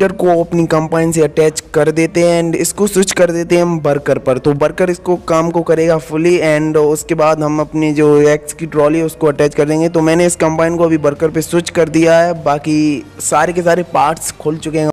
Heater को अपनी कंपाइन से अटैच कर देते हैं एंड इसको स्विच कर देते हैं हम बर्कर पर। तो बर्कर इसको काम को करेगा फुली एंड उसके बाद हम अपनी जो एक्स की ट्रॉली है उसको अटैच कर देंगे। तो मैंने इस कंपाइन को अभी बर्कर पे स्विच कर दिया है। बाकी सारे के सारे पार्ट्स खुल चुके हैं।